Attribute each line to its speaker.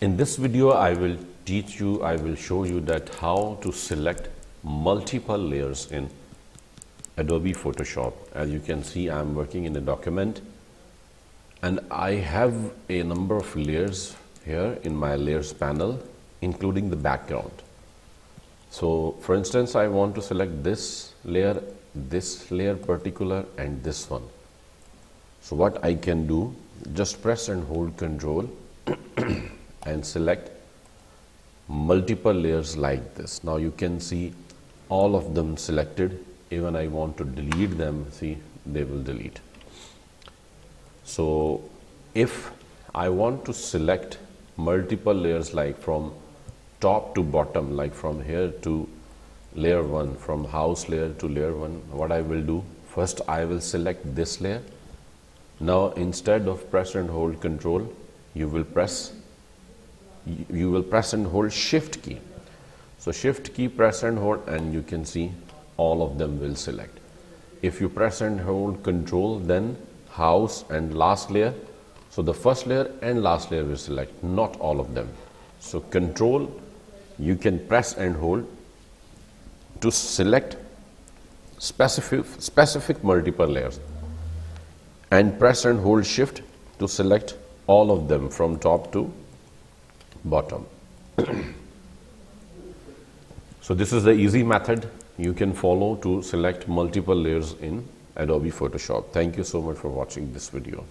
Speaker 1: In this video, I will teach you, I will show you that how to select multiple layers in Adobe Photoshop. As you can see, I'm working in a document and I have a number of layers here in my layers panel, including the background. So for instance, I want to select this layer, this layer particular and this one. So what I can do, just press and hold control and select multiple layers like this. Now you can see all of them selected. Even I want to delete them, see they will delete. So if I want to select multiple layers like from top to bottom, like from here to layer 1, from house layer to layer 1, what I will do, first I will select this layer. Now instead of press and hold control, you will press you will press and hold shift key. So shift key press and hold and you can see all of them will select. If you press and hold control then house and last layer. So the first layer and last layer will select not all of them. So control you can press and hold to select specific specific multiple layers and press and hold shift to select all of them from top to bottom. so this is the easy method you can follow to select multiple layers in Adobe Photoshop. Thank you so much for watching this video.